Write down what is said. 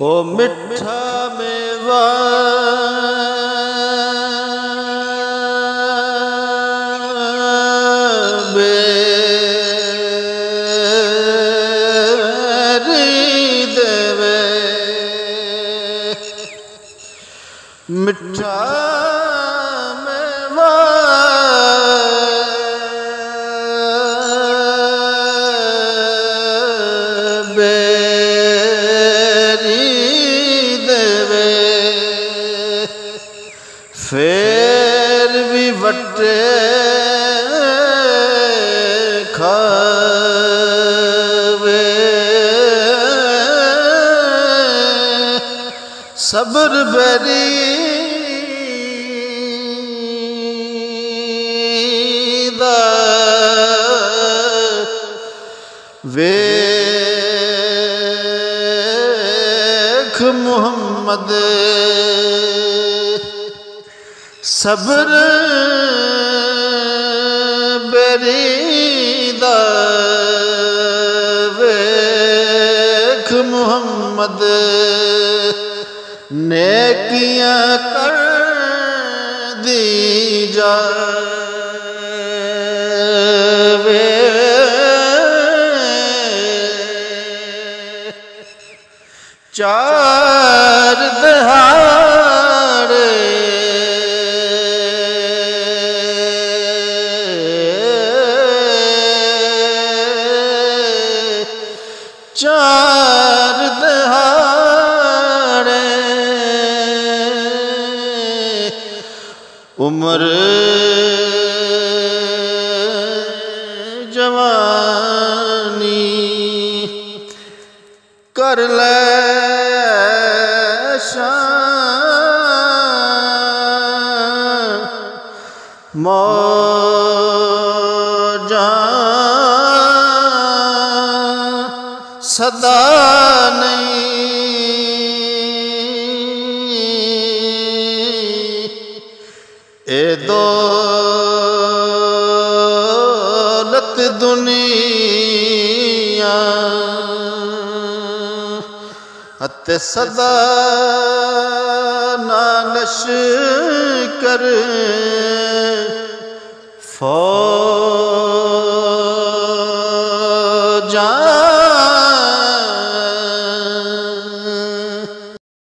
او مٹھا میوا مٹھا پھر بھی وٹے کھاوے۔ صبر بری۔ دا ویکھ محمد۔ صبر بری ویکھ محمد نیکیاں کر دی جا چار چار دہاڑے۔ عمر جوانی کر لے شان۔ موجاں صدا نہیں۔ اے دولت دنیا اتے صدا نالش کر۔ فوج